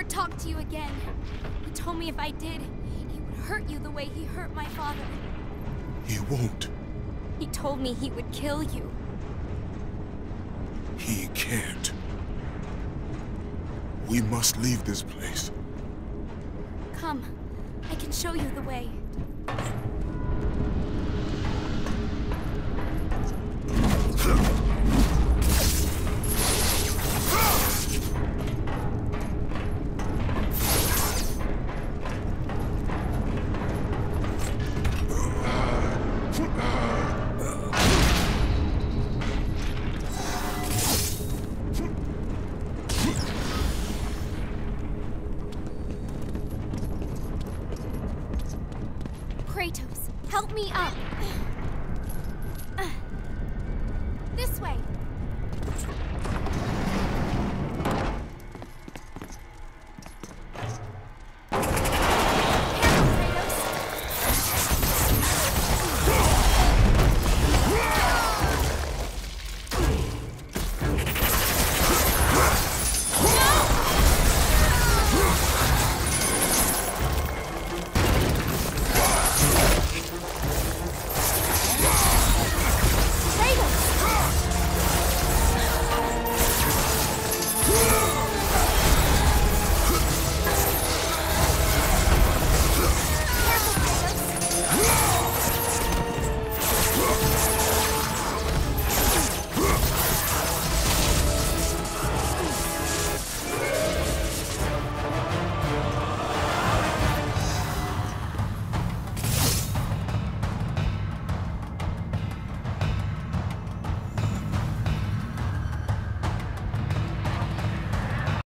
never talk to you again. He told me if I did, he would hurt you the way he hurt my father. He won't. He told me he would kill you. He can't. We must leave this place. Come, I can show you the way.